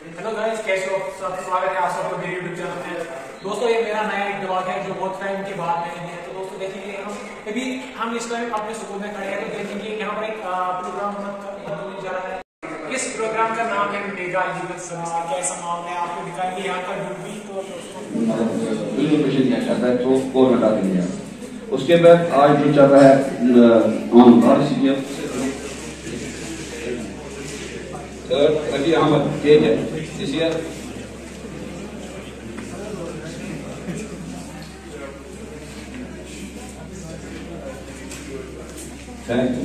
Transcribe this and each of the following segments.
Hello guys कैसे हो? सब स्वागत है, आप सबका मेरे यूट्यूब चैनल पे। दोस्तों, ये मेरा नया एक ब्लॉग है जो बहुत टाइम के बाद मैंने दिया तो दोस्तों देखेंगे हम अभी हम इस टाइम अपने स्कूल में खड़े हैं। तो देखेंगे यहाँ पर एक प्रोग्राम होने जा रहा है। इस प्रोग्राम का नाम है मेगा लीगल सभा कैसा मामला है? आपको दिखाएँगे यहाँ का ड्यूटी तो है तो उसके बाद आज जो चल रहा है अहमद के है this Thank you.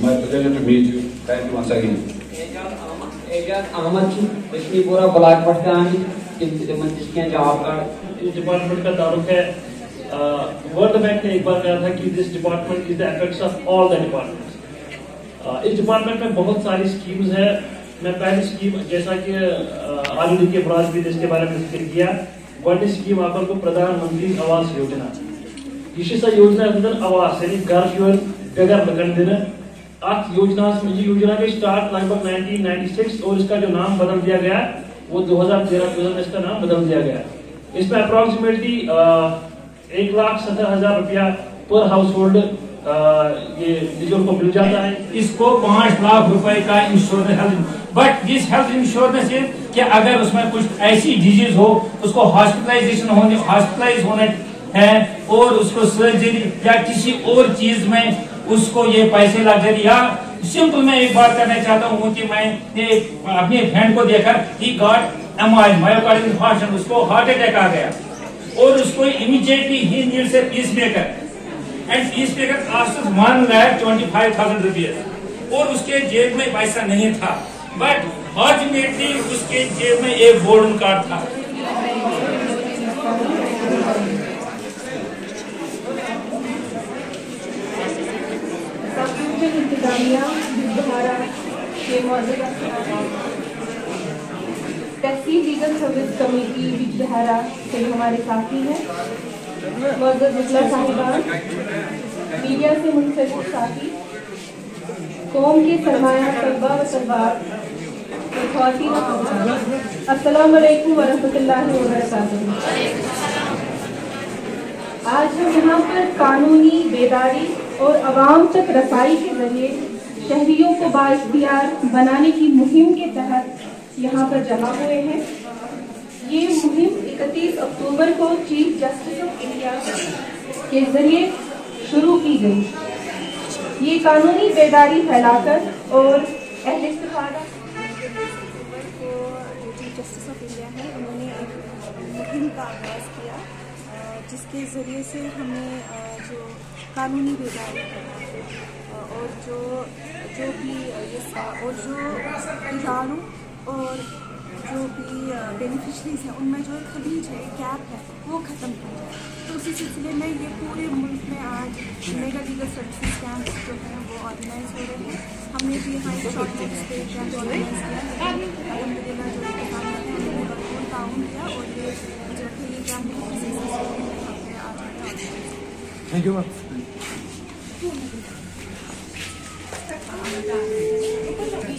My pleasure to meet you. Thank you once again. Ajaz Ahmad छी लक्ष्मीपुरा ब्लॉक पट्टा आनी तिमन जिसके जॉब कार्ड इस डिपार्टमेंट का है वर्ल्ड बैंक ने एक बार कहा था कि this department is the effects of all the departments इस डिपार्टमेंट में बहुत सारी स्कीम्स है मैं पहली स्कीम जैसा कि आलूदी के बराज भी इसके बारे में ज़िक्र किया गोडी स्कीम आप को प्रधानमंत्री आवास योजना। यह योजना अंदर आवास, यानी घर युवन बेगर लगन दिन। अत योजना, ये योजना के स्टार्ट लगभग 1996 और इसका जो नाम बदल दिया गया, वो 2013 में इसका नाम बदल दिया गया। इसमें अप्रोक्सीमेटली एक लाख सत्तर हज़ार रुपया पर हाउस होल्ड ये निजोर को मिल जाता है। इसको पाँच लाख रुपए का insurance health but this health insurance is कि अगर उसमें कुछ ऐसी डिज़ीज़ हो, उसको हॉस्पिटलाइजेशन होने हॉस्पिटलाइज होने है, और उसको सर्जरी या किसी और चीज़ में उसको ये पैसे लग जाए या सिंपल मैं एक बात करना चाहता हूँ कि मैं अपने फ्रेंड को देखकर ही गॉट एम आई मायोकार्डियल उसको हार्ट अटैक आ गया। और उसको immediately he needs a pacemaker and pacemaker cost one lakh twenty five thousand rupees और उसके जेब में पैसा नहीं था। बट फॉर्चुनेटली उसके जेब में एक गोल्डन कार्ड था। Tehsil legal service committee Bijbehara से हमारे साथी हैं। साहिबान मीडिया से मुंसलिक साथी, कौम के सरमाया तलबा व तलबार आज हम यहाँ पर कानूनी बेदारी और आवाम तक रसाई के ज़रिए शहरियों को बाख्तियार बनाने की मुहिम के तहत यहाँ पर जमा हुए हैं। 29 अक्टूबर को चीफ जस्टिस ऑफ़ इंडिया के ज़रिए शुरू की गई। ये कानूनी बेदारी फैलाकर और अहल चीफ जस्टिस ऑफ़ इंडिया है, उन्होंने एक का आगाज़ किया जिसके ज़रिए से हमें जो कानूनी बेदारी और जो जो भी और जो इदारों और जो भी बेनिफिशरीज हैं उनमें जो एक खलीज है कैप है वो ख़त्म हो जाए तो उसी सिलसिले में ये पूरे मुल्क में आज मेगा लीगल सर्विसेज़ कैंप जो हैं वो ऑर्गेनाइज हो रहे हैं। हमने भी यहाँ एक शॉर्ट नोटिस पे कैंप ऑर्गेनाइज किया अलहमदिल्ला जो हैं भरपूर किया और ये मुझे लगता है ये camp thank you ma'am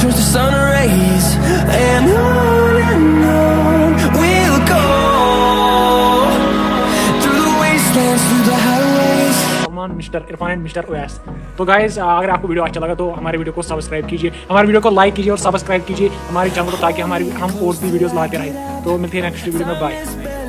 sun rays, And. Mister Irfan and mister OS तो गाइज़ अगर आपको वीडियो अच्छा लगा तो हमारे वीडियो को सब्सक्राइब कीजिए। हमारे वीडियो को लाइक कीजिए और सब्सक्राइब कीजिए हमारे चैनल को ताकि हमारी हम और भी वीडियोस लाते रहें। तो मिलते हैं नेक्स्ट वीडियो में बाय